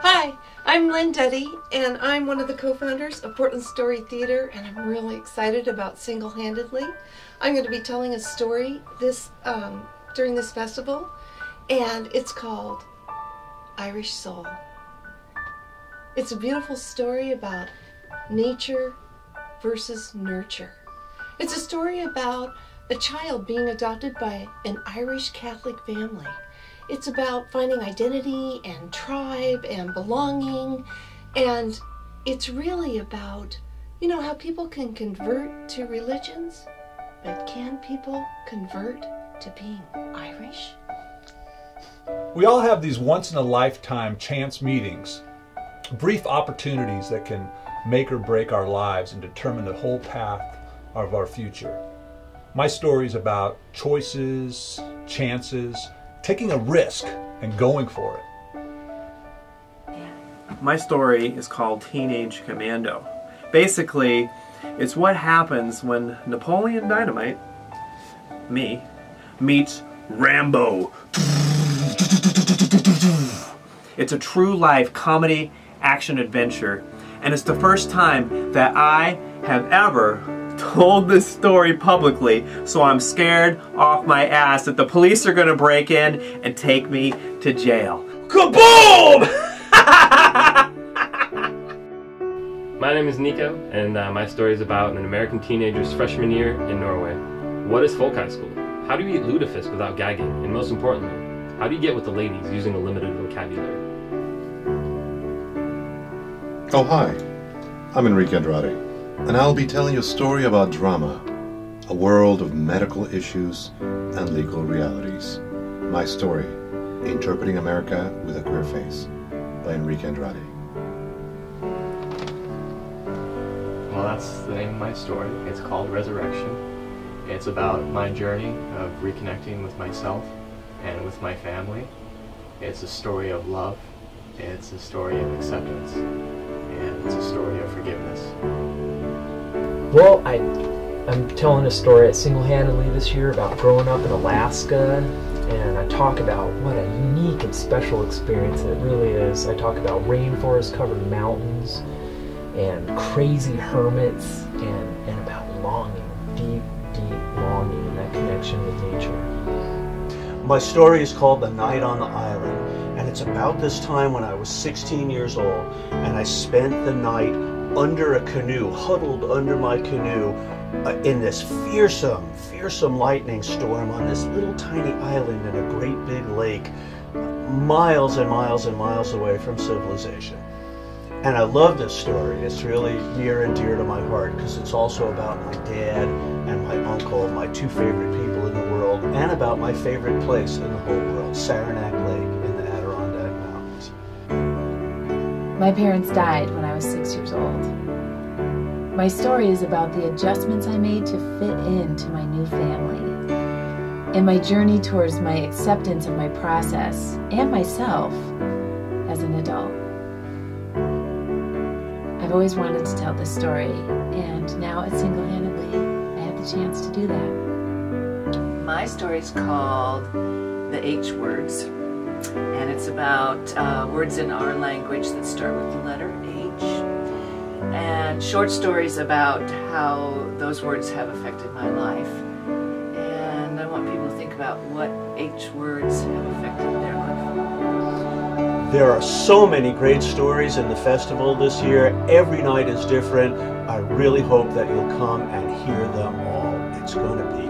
Hi, I'm Lynn Duddy, and I'm one of the co-founders of Portland Story Theater, and I'm really excited about Single Handedly. I'm going to be telling a story this um, during this festival, and it's called Irish Soul. It's a beautiful story about nature versus nurture. It's a story about a child being adopted by an Irish Catholic family. It's about finding identity and tribe and belonging, and it's really about, you know, how people can convert to religions, but can people convert to being Irish? We all have these once in a lifetime chance meetings, brief opportunities that can make or break our lives and determine the whole path of our future. My story is about choices, chances, taking a risk and going for it. My story is called Teenage Commando. Basically, it's what happens when Napoleon Dynamite, me, meets Rambo. It's a true life comedy action adventure, and it's the first time that I have ever told this story publicly, so I'm scared off my ass that the police are gonna break in and take me to jail. Kaboom! My name is Nico, and uh, my story is about an American teenager's freshman year in Norway. What is folk high school? How do you eat lutefisk without gagging? And most importantly, how do you get with the ladies using a limited vocabulary? Oh, hi. I'm Enrique Andrade, and I'll be telling you a story about drama, a world of medical issues and legal realities. My story, Interpreting America with a Queer Face, by Enrique Andrade. Well, that's the name of my story. It's called Resurrection. It's about my journey of reconnecting with myself and with my family. It's a story of love. It's a story of acceptance. And it's a story of forgiveness. Well, I, I'm telling a story at single-handedly this year about growing up in Alaska, and I talk about what a unique and special experience it really is. I talk about rainforest-covered mountains and crazy hermits, and, and about longing, deep, deep longing, and that connection with nature. My story is called The Night on the Island, and it's about this time when I was 16 years old, and I spent the night under a canoe, huddled under my canoe, uh, in this fearsome, fearsome lightning storm on this little tiny island in a great big lake, miles and miles and miles away from civilization. And I love this story. It's really near and dear to my heart because it's also about my dad and my uncle, my two favorite people in the world, and about my favorite place in the whole world, Saranac My parents died when I was six years old. My story is about the adjustments I made to fit into my new family and my journey towards my acceptance of my process and myself as an adult. I've always wanted to tell this story, and now at Single Handedly, I have the chance to do that. My story is called The H Words, and it's about uh, words in our language that start with the letter H, and short stories about how those words have affected my life. And I want people to think about what H words have affected their life. There are so many great stories in the festival this year. Every night is different. I really hope that you'll come and hear them all. It's going to be.